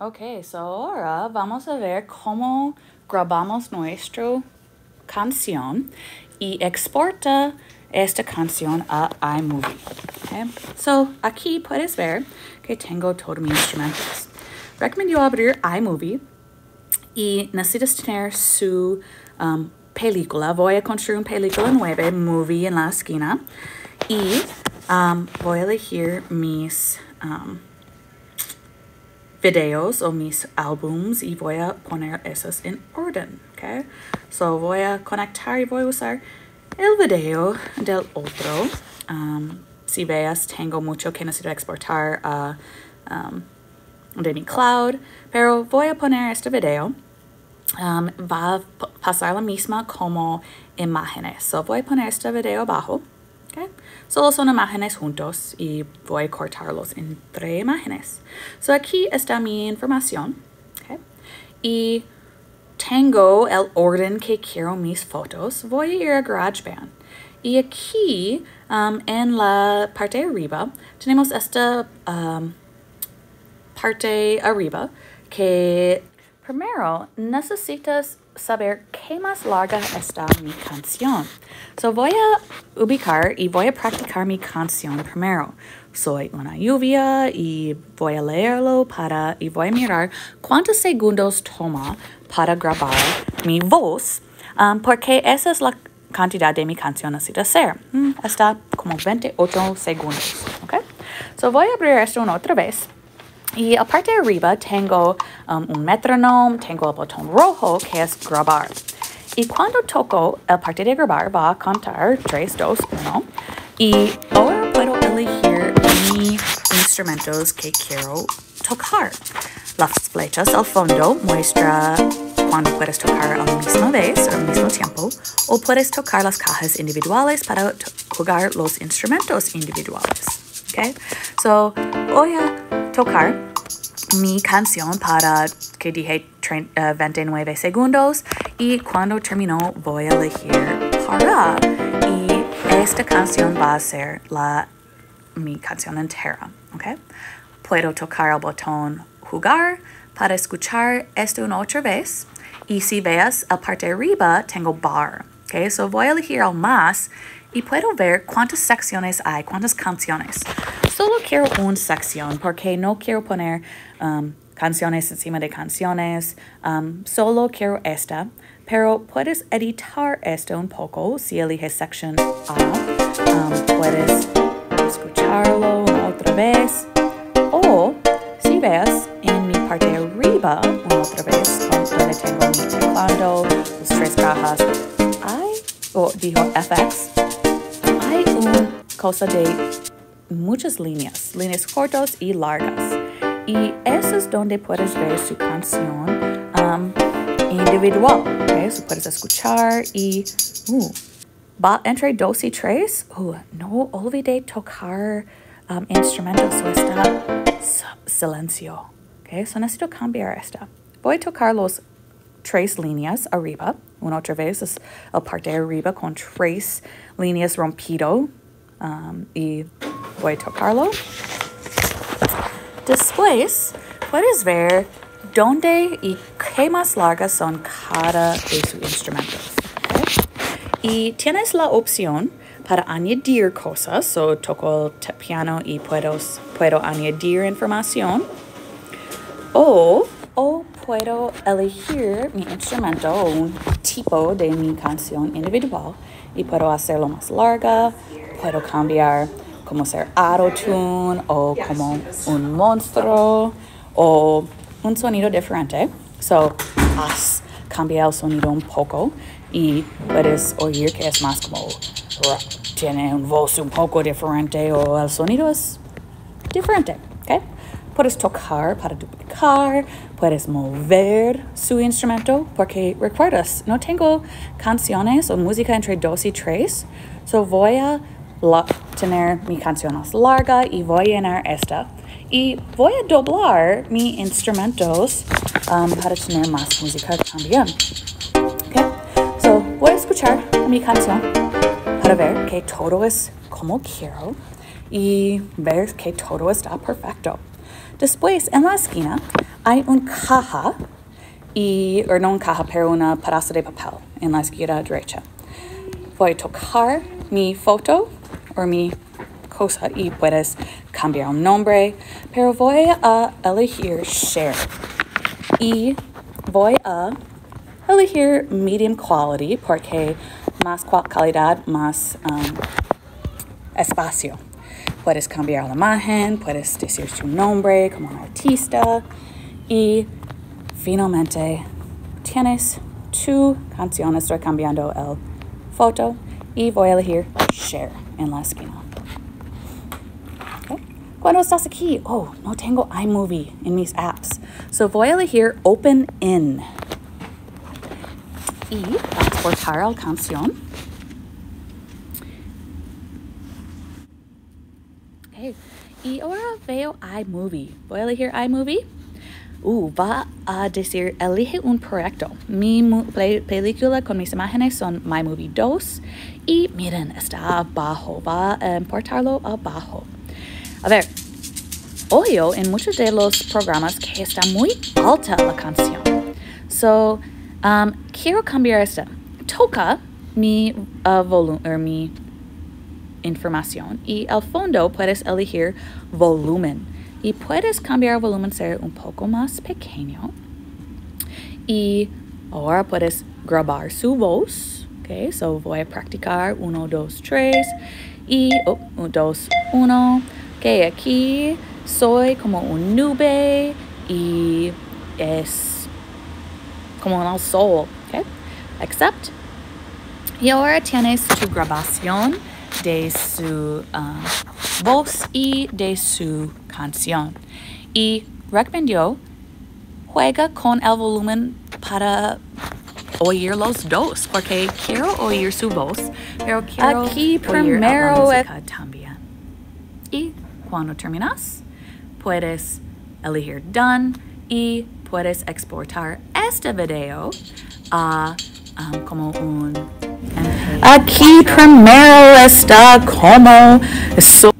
Ok, so ahora vamos a ver cómo grabamos nuestra canción y exporta esta canción a iMovie. Okay? So aquí puedes ver que tengo todos mis instrumentos. Recomiendo abrir iMovie y necesitas tener su um, película. Voy a construir una película nueva, movie en la esquina. Y um, voy a elegir mis um, videos o mis álbums y voy a poner esos en orden, ¿ok? So voy a conectar y voy a usar el video del otro. Um, si veas, tengo mucho que necesito exportar a um, de mi cloud, pero voy a poner este video. Um, va a pasar la misma como imágenes. So voy a poner este video abajo. Solo son imágenes juntos y voy a cortarlos entre imágenes. So aquí está mi información. Okay. Y tengo el orden que quiero mis fotos. Voy a ir a GarageBand. Y aquí um, en la parte arriba tenemos esta um, parte arriba que primero necesitas saber qué más larga está mi canción. So voy a ubicar y voy a practicar mi canción primero. Soy una lluvia y voy a leerlo para y voy a mirar cuántos segundos toma para grabar mi voz, um, porque esa es la cantidad de mi canción necesita ser. Mm, está como 28 segundos. Okay? So voy a abrir esto una otra vez. Y aparte arriba tengo um, un metronome, tengo el botón rojo que es grabar. Y cuando toco el parte de grabar va a contar 3, 2, 1. Y ahora puedo elegir mis instrumentos que quiero tocar. Las flechas al fondo muestra cuando puedes tocar a la misma vez o al mismo tiempo, o puedes tocar las cajas individuales para jugar los instrumentos individuales. Okay? So, voy a tocar mi canción para que dije 30, uh, 29 segundos y cuando terminó voy a elegir para y esta canción va a ser la mi canción entera, ¿ok? Puedo tocar el botón jugar para escuchar esto una otra vez y si veas a parte arriba tengo bar, ¿ok? So voy a elegir el más y puedo ver cuántas secciones hay, cuántas canciones. Solo quiero una sección porque no quiero poner um, canciones encima de canciones. Um, solo quiero esta, pero puedes editar esto un poco si eliges sección A. Um, puedes escucharlo otra vez. O si ves en mi parte arriba, una otra vez, donde tengo mi teclado, las tres cajas, hay, o dijo FX, hay una cosa de muchas líneas, líneas cortas y largas. Y eso es donde puedes ver su canción um, individual. Okay? So puedes escuchar y uh, va entre dos y tres. Uh, no olvide tocar um, instrumentos, so está silencio. Okay? So necesito cambiar esta. Voy a tocar los tres líneas arriba. Una otra vez es el parte de arriba con tres líneas rompido. Um, y voy a tocarlo. Después puedes ver dónde y qué más largas son cada de sus instrumentos. Y tienes la opción para añadir cosas. So toco el piano y puedo, puedo añadir información. O, o puedo elegir mi instrumento o un tipo de mi canción individual y puedo hacerlo más larga, puedo cambiar como ser auto-tune o como un monstruo o un sonido diferente. So, has cambiado el sonido un poco y puedes oír que es más como tiene un voz un poco diferente o el sonido es diferente. Okay? Puedes tocar para duplicar, puedes mover su instrumento, porque recuerdas, no tengo canciones o música entre dos y tres, so voy a la, tener mi canción más larga y voy a llenar esta. Y voy a doblar mis instrumentos um, para tener más música también. Okay? So, voy a escuchar mi canción para ver que todo es como quiero y ver que todo está perfecto. Después, en la esquina, hay un caja y, o no un caja, pero una pedazo de papel en la esquina derecha. Voy a tocar mi foto o mi cosa y puedes cambiar un nombre, pero voy a elegir share y voy a elegir medium quality porque más calidad, más um, espacio. Puedes cambiar la imagen, puedes decir tu nombre como artista y finalmente tienes tu canción. Estoy cambiando el foto y voy a elegir share en la. Cuando estás aquí, oh, no tengo iMovie en mis apps. So a elegir Open In y exportar la canción. Okay. Y ahora veo iMovie. A elegir iMovie. Uh, va a decir, elige un proyecto. Mi película con mis imágenes son My Movie 2. Y miren, está abajo. Va a importarlo abajo. A ver, oyo en muchos de los programas que está muy alta la canción. So, um, quiero cambiar esta. Toca mi uh, volumen, mi información. Y al fondo puedes elegir volumen. Y puedes cambiar el volumen ser un poco más pequeño. Y ahora puedes grabar su voz. Ok, so voy a practicar 1, 2, 3. Y 1, 2, 1. Ok, aquí soy como un nube y es como el sol. Ok, accept. Y ahora tienes tu grabación de su uh, voz y de su canción. Y recomiendo juega con el volumen para oír los dos, porque quiero oír su voz, pero quiero Aquí oír primero la música también. Y cuando terminas, puedes elegir Done y puedes exportar este video a um, como un MP4. Aquí primero está como so